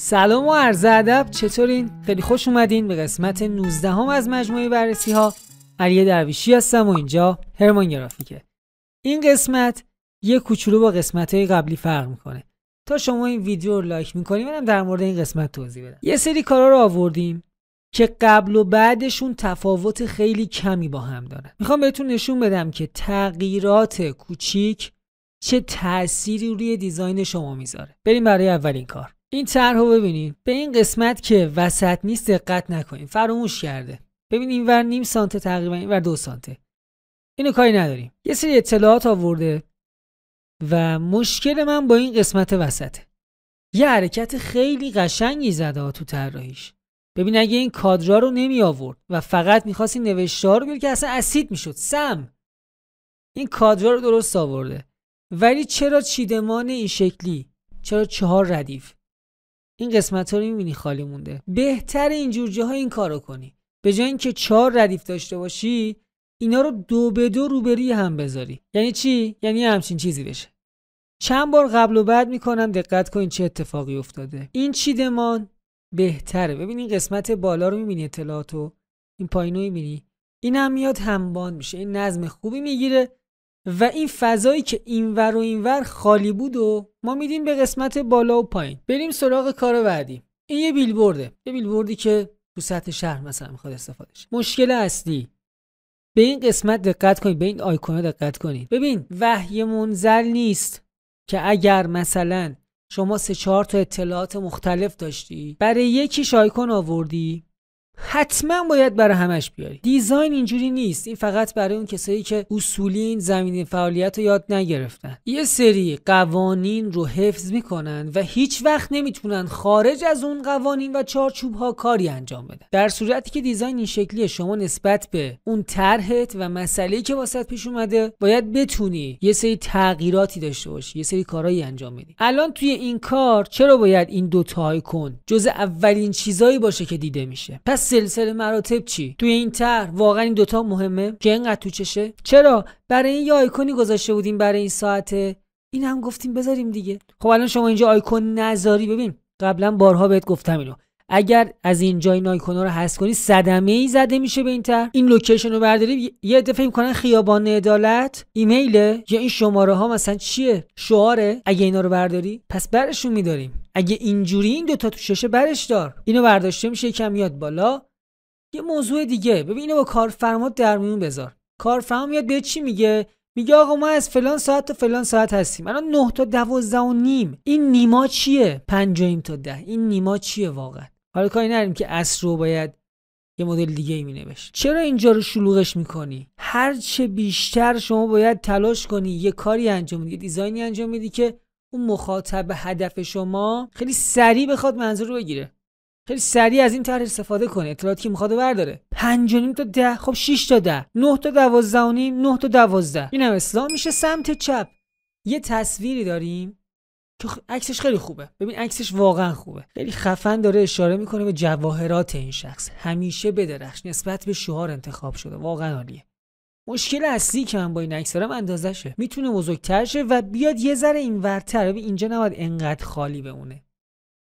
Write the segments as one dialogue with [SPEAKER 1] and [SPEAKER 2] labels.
[SPEAKER 1] سلام و عرض ادب چطورین؟ خیلی خوش اومدین به قسمت 19 هم از مجموعه بررسی ها علی درویشی هستم و اینجا هرمان گرافیکه این قسمت یه کوچولو با قسمت های قبلی فرق می‌کنه. تا شما این ویدیو رو لایک می‌کنیم منم در مورد این قسمت توضیح بدم. یه سری کارا رو آوردیم که قبل و بعدشون تفاوت خیلی کمی با هم دارن. می‌خوام بهتون نشون بدم که تغییرات کوچیک چه تأثیری روی دیزاین شما می‌ذاره. بریم برای اولین کار. این طرح رو ببینید. به این قسمت که وسط نیست دقت نکنید. فراموش کرده. ببین اینور نیم سانته تقریبا اینور دو سانته. اینو کاری نداریم. یه سری اطلاعات آورده و مشکل من با این قسمت وسطه. یه حرکت خیلی قشنگی زده تو طراحیش. ببین اگه این کادرا رو نمی آورد و فقط می‌خواست این نوشته رو بیاره که اصلا اسید می‌شد. سم. این کادرا رو درست آورده. ولی چرا چیدمان این شکلی؟ چرا چهار ردیف؟ این قسمت ها رو می‌بینی خالی مونده. بهتر اینجور جاها این کارو کنی. به جای اینکه چهار ردیف داشته باشی اینا رو دو به دو روبری هم بذاری. یعنی چی؟ یعنی همچین چیزی بشه. چند بار قبل و بعد می‌کنم دقت کن چه اتفاقی افتاده. این چیدمان بهتره. ببین این قسمت بالا رو می‌بینی اطلاعاتو. این پایین رو می‌بینی. این هم میاد همبان میشه. این نظم خوبی می‌گیره. و این فضایی که اینور و اینور خالی بود و ما میدیم به قسمت بالا و پایین. بریم سراغ کار بعدی. این یه بیلبورده. یه بیلبوردی که تو سطح شهر مثلا می‌خواد استفاده شه. مشکل اصلی. به این قسمت دقت کنید. به این آیکونا دقت کنید. ببین وحی منزل نیست که اگر مثلا شما سه چهار تا اطلاعات مختلف داشتی برای یکیش آیکون آوردی حتما باید برای همش بیاری. دیزاین اینجوری نیست. این فقط برای اون کسایی که اصولی این زمینه فعالیت رو یاد نگرفتن. یه سری قوانین رو حفظ می‌کنن و هیچ وقت نمی‌تونن خارج از اون قوانین و چارچوب ها کاری انجام بدن. در صورتی که دیزاین این شکلیه شما نسبت به اون طرحت و مسئله که واسط پیش اومده باید بتونی یه سری تغییراتی داشته باشی یه سری کارهایی انجام بدی. الان توی این کار چرا باید این دو تا کن جز اولین چیزایی باشه که دیده میشه. پس سلسله مراتب چی؟ توی این طرح واقعا این دوتا مهمه؟ که اینقدر تو چشه؟ چرا؟ برای این یه آیکونی گذاشته بودیم برای این ساعته این هم گفتیم بذاریم دیگه. خب الان شما اینجا آیکون نذاری. ببین قبلا بارها بهت گفتم اینو. اگر از اینجا این آیکونا رو حذف کنی صدمه ای زده میشه به این طرح. این لوکیشن رو برداری یه دفعه می‌کنن خیابان عدالت ایمیله. یا این شماره ها مثلا چیه؟ شعاره. اگه اینا رو برداری پس برشون میداریم. اگه اینجوری این دوتا تو ششه برش دار. اینو برداشته میشه یکم میاد بالا. یه موضوع دیگه. ببین اینو با کارفرما در میون بذار. کارفرما میاد به چی میگه؟ میگه آقا ما از فلان ساعت تا فلان ساعت هستیم. الان 9 تا 12 و نیم. این نیما چیه؟ 5 تا ده. این نیما چیه واقعا؟ حالا کاری نریم که اصر رو باید یه مدل دیگه ای می چرا اینجا رو شلوغش می‌کنی؟ هر چه بیشتر شما باید تلاش کنی یه کاری انجام بدی یه دیزاینی انجام بدی که اون مخاطب هدف شما خیلی سریع بخواد منظور رو بگیره. خیلی سریع از این طرح استفاده کنه. اطلاعاتی که می‌خواد برداره. 5 تا ده. خب 6 تا ده. 9 تا 12 و نیم 9 تا 12 اینم اسلام میشه. سمت چپ. یه تصویری داریم که عکسش خیلی خوبه. ببین عکسش واقعا خوبه. خیلی خفن داره اشاره می‌کنه به جواهرات این شخص. همیشه بدرخش. نسبت به شعار انتخاب شده. واقعا عالیه. مشکل اصلی که من با این عکس دارم اندازشه می‌تونه بزرگتر شه و بیاد یه ذره اینورتر. ببین اینجا نباید انقدر خالی بمونه.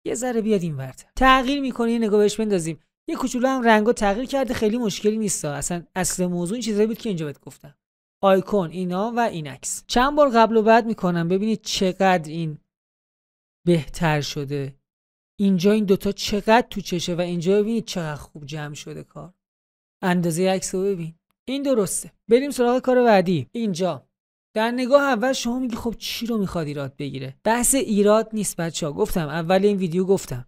[SPEAKER 1] یه ذره بیاد این ورد تغییر می‌کنه یه نگاه بهش بندازیم. یه کوچولو هم رنگو تغییر کرده خیلی مشکلی نیست. اصلا اصل موضوع این چیزایی بود که اینجا بهت گفتم. آیکون اینا و این عکس. چند بار قبل و بعد می‌کنم. ببینید چقدر این بهتر شده. اینجا این دوتا چقدر تو چشه و اینجا ببینید چقدر خوب جمع شده کار. اندازه عکس رو ببین. این درسته. بریم سراغ کار بعدی. اینجا. در نگاه اول شما میگی خب چی رو می‌خواد ایراد بگیره؟ بحث ایراد نیست بچه ها گفتم اول این ویدیو گفتم.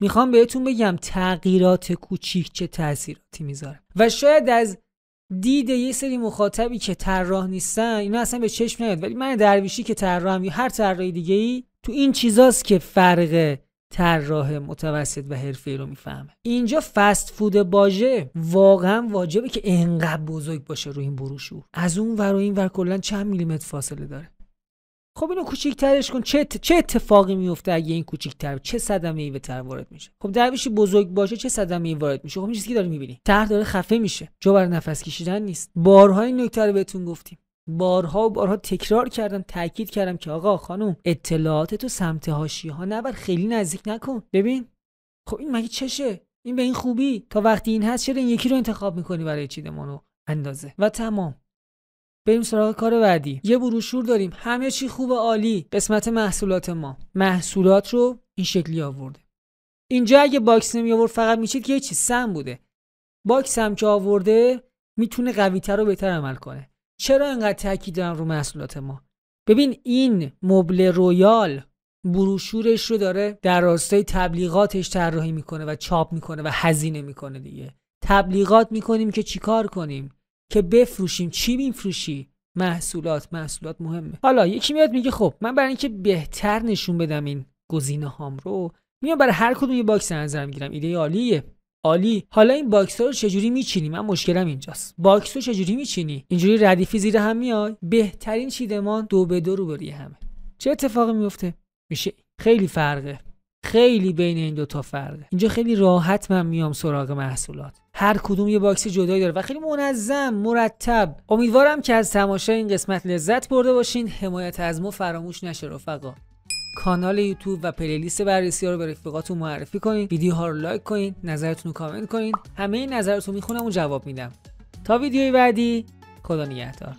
[SPEAKER 1] می‌خوام بهتون بگم تغییرات کوچیک چه تاثیراتی می‌ذاره. و شاید از دید یه سری مخاطبی که طراح نیستن اینا اصلا به چشم نیاد. ولی من درویشی که طراحم یا هر طراح دیگه ای تو این چیزاست که فرق طراح متوسط و حرفه رو می‌فهمه. اینجا فست فود باژه واقعا واجبه که انقدر بزرگ باشه روی این بروشور. از اون ور و این ور کلا چند میلیمتر فاصله داره. خب اینو کوچیک‌ترش کن. چه چه اتفاقی میفته اگه این کوچیک‌تر؟ چه صدمه ای به تر وارد میشه؟ خب درویشی بزرگ باشه چه صدمه ای وارد میشه؟ خب این چیزی که داری می‌بینی. طرح داره خفه میشه. جو برای نفس کشیدن نیست. بارها این نکته رو بهتون گفتیم. بارها و بارها تکرار کردم تاکید کردم که آقا خانم اطلاعاتتو سمت حاشیه ها نبر خیلی نزدیک نکن. ببین خب این مگه چشه؟ این به این خوبی؟ تا وقتی این هست چرا این یکی رو انتخاب می‌کنی برای چیدمان و اندازه؟ و تمام. بریم سراغ کار بعدی. یه بروشور داریم. همه چی خوب عالی. قسمت محصولات ما. محصولات رو این شکلی آورده. اینجا اگه box نمی آورد فقط میشید که یه چیز سم بوده. box هم که آورده می‌تونه قوی تر و بهتر عمل کنه. چرا اینقدر تاکید دارم رو محصولات ما؟ ببین این مبل رویال بروشورش رو داره در راستای تبلیغاتش طراحی می‌کنه و چاپ می‌کنه و هزینه می‌کنه دیگه. تبلیغات می‌کنیم که چیکار کنیم؟ که بفروشیم. چی میفروشی؟ محصولات. محصولات مهمه. حالا یکی میاد میگه خب من برای اینکه بهتر نشون بدم این گزینه هام رو میام برای هر کدوم یه box نظر می‌گیرم. ایده عالیه. عالی. حالا این box ها رو چجوری میچینی؟ من مشکلم اینجاست. box رو چجوری میچینی؟ اینجوری ردیفی زیر هم میای؟ بهترین چیدمان دو به دو روبروی همه. چه اتفاقی میفته میشه. خیلی فرقه. خیلی بین این دوتا فرقه. اینجا خیلی راحت من میام سراغ محصولات. هر کدوم یه box جدایی داره و خیلی منظم مرتب. امیدوارم که از تماشای این قسمت لذت برده باشین. حمایت از ما فراموش نشه رفقا. کانال یوتیوب و پلیلیست بررسی ها رو به رفیقاتون معرفی کنین. ویدیوها رو لایک کنین نظرتون رو کامنت کنین. همه این نظرتون می‌خونم و جواب میدم. تا ویدیوی بعدی خدا نگهدار.